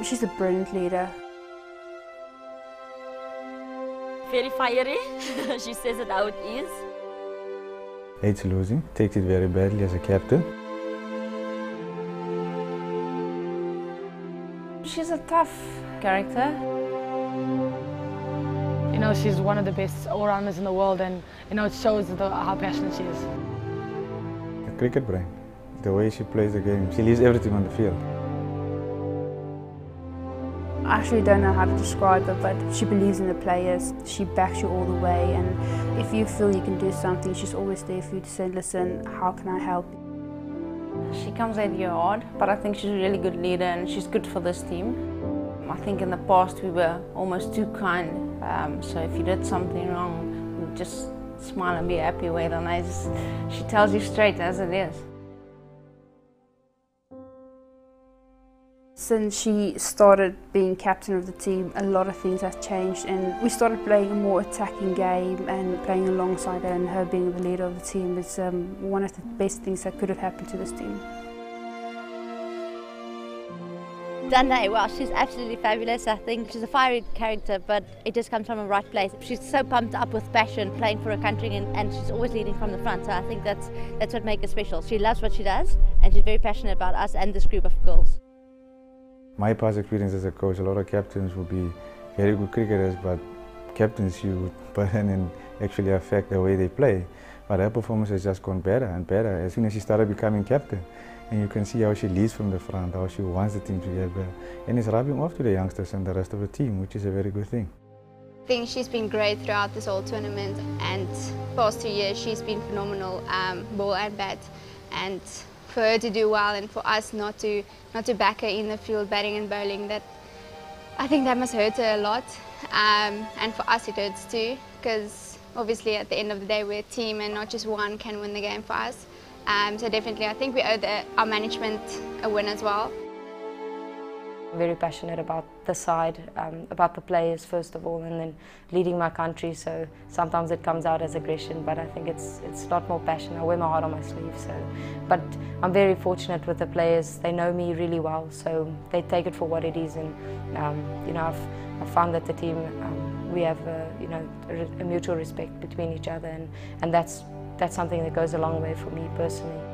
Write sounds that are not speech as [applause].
She's a brilliant leader. Very fiery. [laughs] she says it how it is. Hates losing, takes it very badly as a captain. She's a tough character. You know, she's one of the best all-rounders in the world and, you know, it shows the, how passionate she is. A cricket brain. The way she plays the game, she leaves everything on the field. I actually don't know how to describe her, but she believes in the players. She backs you all the way, and if you feel you can do something, she's always there for you to say, listen, how can I help? She comes at you hard, but I think she's a really good leader and she's good for this team. I think in the past we were almost too kind, um, so if you did something wrong, just smile and be happy, wait on her. She tells you straight as it is. Since she started being captain of the team, a lot of things have changed and we started playing a more attacking game and playing alongside her and her being the leader of the team is um, one of the best things that could have happened to this team. Dane, well, she's absolutely fabulous. I think she's a fiery character, but it just comes from the right place. She's so pumped up with passion, playing for her country, and, and she's always leading from the front. So I think that's that's what makes her special. She loves what she does, and she's very passionate about us and this group of girls. My past experience as a coach, a lot of captains will be very good cricketers, but captains you burn and actually affect the way they play. But her performance has just gone better and better as soon as she started becoming captain. And you can see how she leads from the front, how she wants the team to get better. And it's rubbing off to the youngsters and the rest of the team, which is a very good thing. I think she's been great throughout this whole tournament and past two years she's been phenomenal, um, ball and bat. And for her to do well and for us not to not to back her in the field batting and bowling that I think that must hurt her a lot. Um, and for us it hurts too because obviously at the end of the day we're a team and not just one can win the game for us. Um, so definitely I think we owe the, our management a win as well very passionate about the side, um, about the players first of all, and then leading my country. So sometimes it comes out as aggression, but I think it's it's a lot more passion. I wear my heart on my sleeve. So, but I'm very fortunate with the players. They know me really well, so they take it for what it is. And um, you know, I've, I've found that the team um, we have a, you know a, a mutual respect between each other, and and that's that's something that goes a long way for me personally.